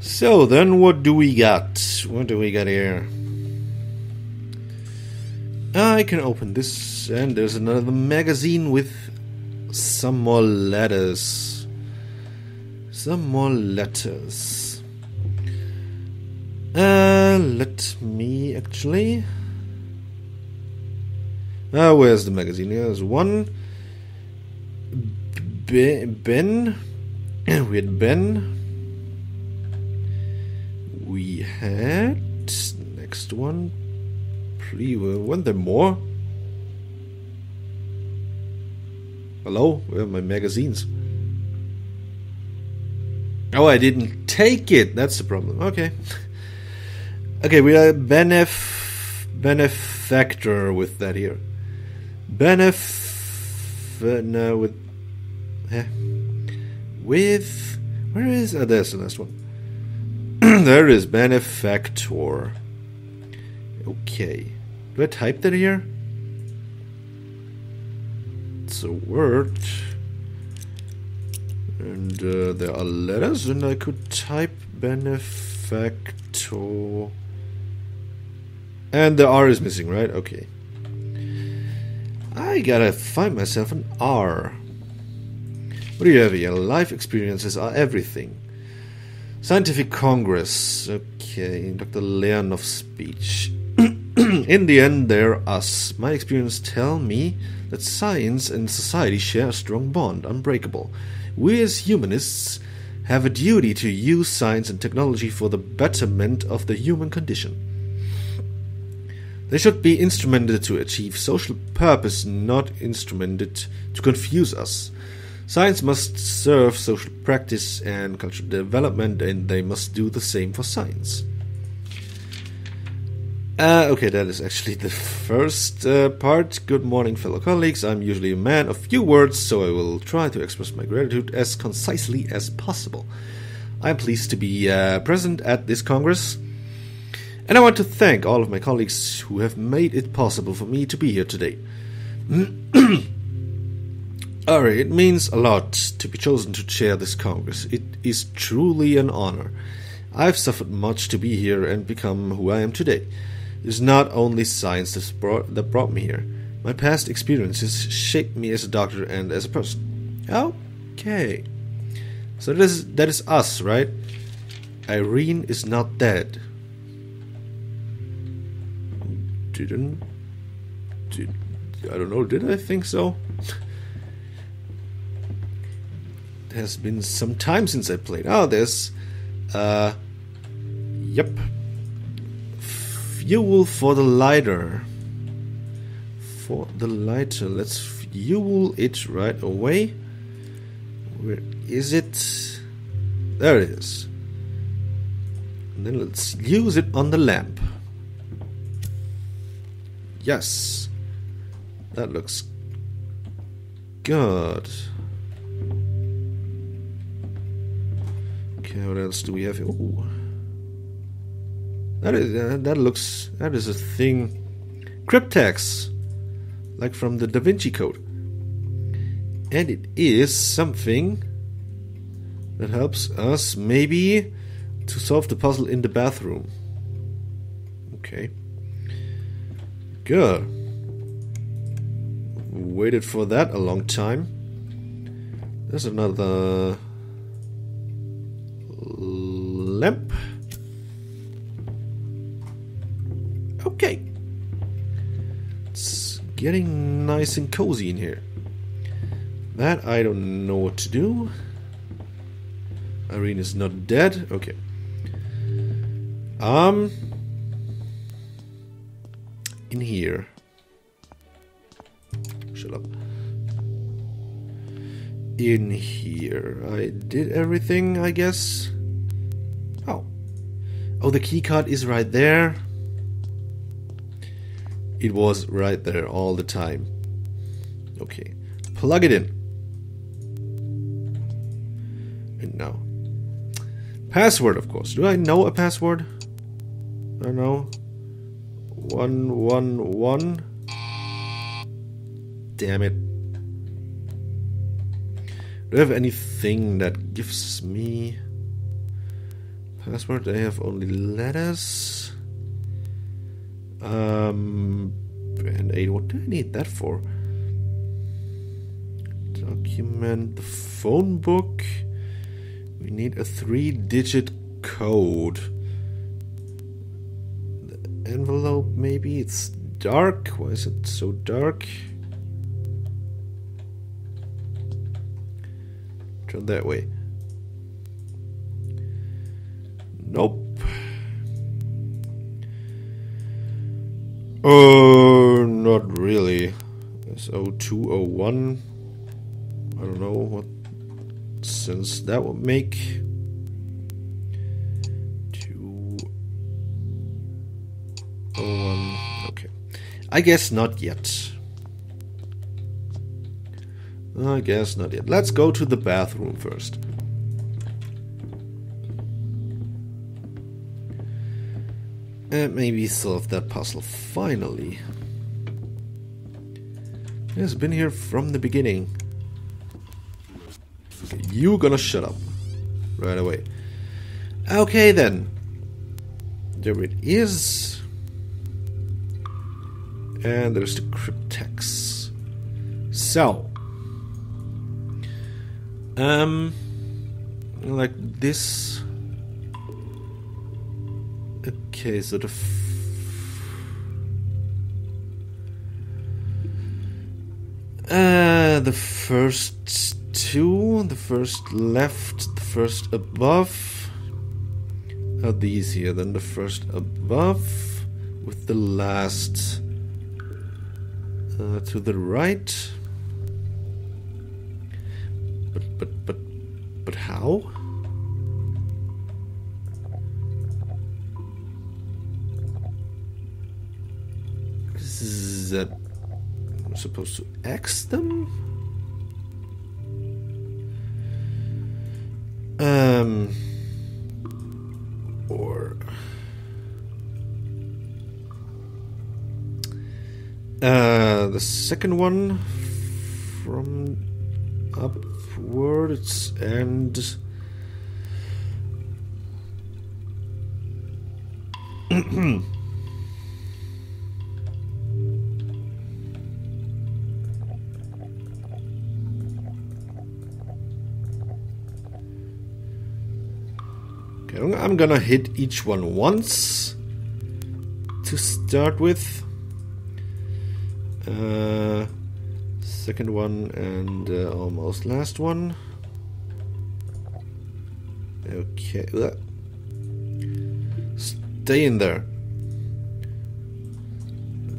So then, what do we got? What do we got here? I can open this, and there's another magazine with some more letters. Some more letters. Uh, let me actually. Ah, where's the magazine? There's one. Be- Ben. We had Ben. We. Next one. Please, weren't there more? Hello? Where are my magazines? Oh, I didn't take it. That's the problem. Okay. Okay, we are benef benefactor with that here. Benef uh, no with eh, with where is oh there's the last one. There is benefactor. Okay. Do I type that here? It's a word. And uh, there are letters, and I could type benefactor. And the R is missing, right? Okay. I gotta find myself an R. What do you have here? Life experiences are everything. Scientific Congress. Okay, Dr. Leonov's speech. In the end, they're us. My experience tell me that science and society share a strong bond, unbreakable. We as humanists have a duty to use science and technology for the betterment of the human condition. They should be instrumented to achieve social purpose, not instrumented to confuse us. Science must serve social practice and cultural development, and they must do the same for science. Uh, okay, that is actually the first uh, part. Good morning, fellow colleagues. I'm usually a man of few words, so I will try to express my gratitude as concisely as possible. I'm pleased to be uh, present at this Congress, and I want to thank all of my colleagues who have made it possible for me to be here today. Ari, it means a lot to be chosen to chair this Congress. It is truly an honor. I've suffered much to be here and become who I am today. It is not only science that brought, that brought me here. My past experiences shaped me as a doctor and as a person. Okay. So that is, that is us, right? Irene is not dead. Didn't. Did, I don't know, did I think so? Has been some time since I played. Oh, there's. Uh. Yep fuel for the lighter. For the lighter, let's fuel it right away. Where is it? There it is. And then let's use it on the lamp. Yes. That looks good. Okay, what else do we have? Ooh. That is uh, that looks that is a thing. Cryptex, like from the Da Vinci Code, and it is something that helps us maybe to solve the puzzle in the bathroom. Okay. Good. Waited for that a long time. There's another lamp. Okay. It's getting nice and cozy in here. That I don't know what to do. Irene is not dead. Okay. Um. In here. Shut up. In here. I did everything, I guess. Oh. The keycard is right there. It was right there all the time. Okay. Plug it in. And now. Password, of course. Do I know a password? I don't know. One, one, one. Damn it. Do I have anything that gives me Password, they have only letters. Um, and aid, what do I need that for? Document, the phone book. We need a three digit code. The envelope, maybe? It's dark. Why is it so dark? Turn that way. Nope. Oh, not really. It's 0201. I don't know what sense that would make. Two oh one. Okay. I guess not yet. I guess not yet. Let's go to the bathroom first. And maybe solve that puzzle finally. It's been here from the beginning. Okay, you gonna shut up right away. Okay then. There it is. And there's the cryptex. So. Um like this Okay, so the uh, the first two, the first left, the first above are these here. Then the first above with the last uh, to the right. But but but but how? Supposed to X them? Um, or uh, the second one from upwards and Okay, I'm gonna hit each one once to start with. Uh, second one and uh, almost last one. Okay. Uh, stay in there.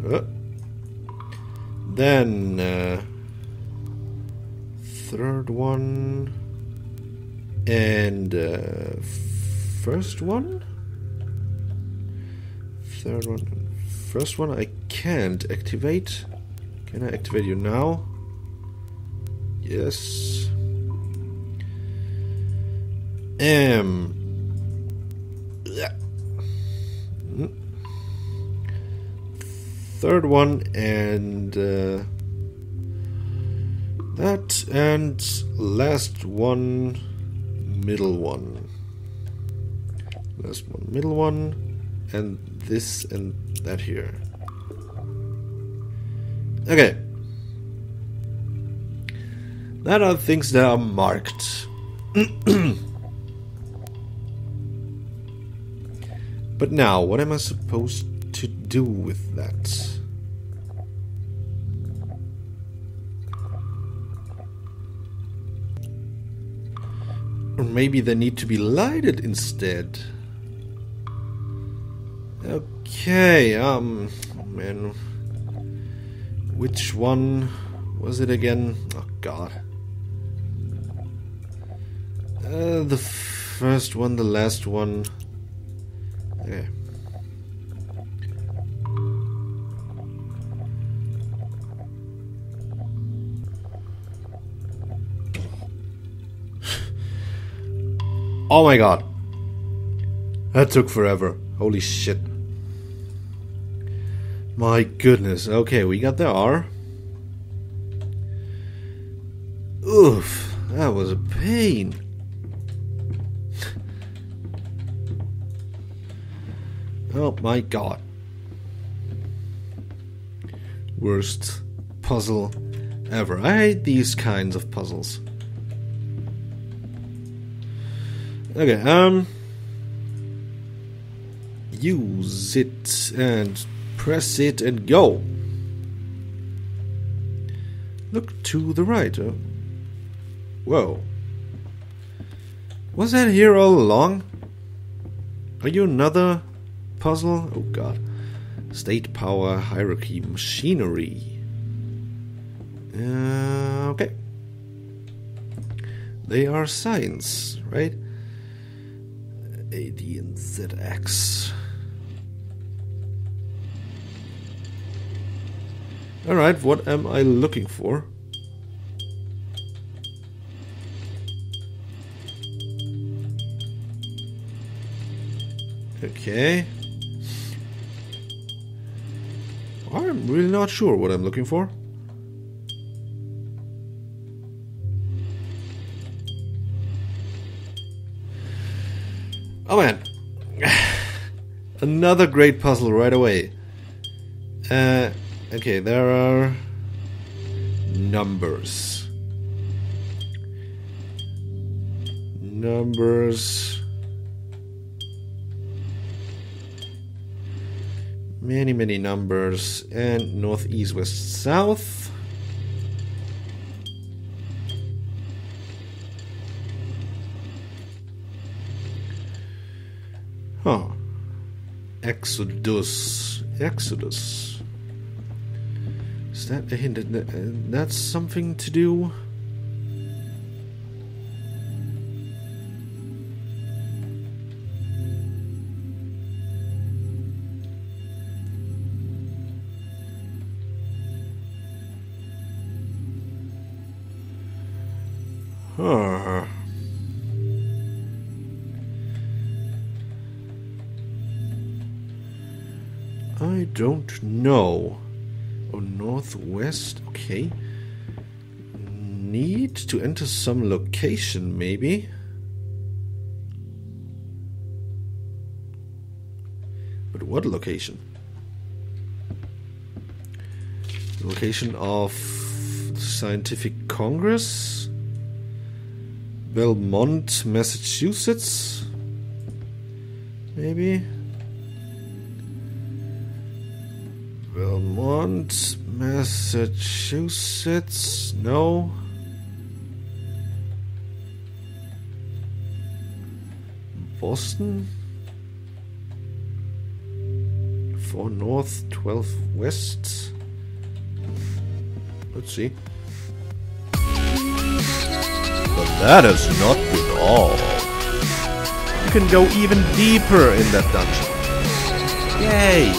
Uh, then uh, third one and uh, first one? Third one. First one I can't activate. Can I activate you now? Yes. Um third one and uh, that and last one middle one last one middle one and this and that here. Okay. That are things that are marked but now what am I supposed to do with that? Or maybe they need to be lighted instead. Okay, um, man. Which one was it again? Oh, God. Uh, the first one, the last one. Okay. oh my god. That took forever. Holy shit. My goodness. Okay, we got the R. Oof, that was a pain. Oh my god. Worst puzzle ever. I hate these kinds of puzzles. Okay, um. Use it and press it and go. Look to the right. Oh. Whoa. Was that here all along? Are you another puzzle? Oh god. State power hierarchy machinery. Uh, okay. They are signs, right? AD and ZX. Alright, what am I looking for? Okay. I'm really not sure what I'm looking for. Oh man. Another great puzzle right away. Uh, okay, there are numbers. Numbers. Many, many numbers. And north, east, west, south. Huh. Exodus. Exodus. That a hint? Uh, that's something to do? I don't know. Oh, northwest. Okay. Need to enter some location, maybe. But what location? The location of the Scientific Congress? Belmont, Massachusetts? Maybe? Belmont, Massachusetts? No. Boston? 4 north, 12 west. Let's see. But that is not good all. You can go even deeper in that dungeon. Yay!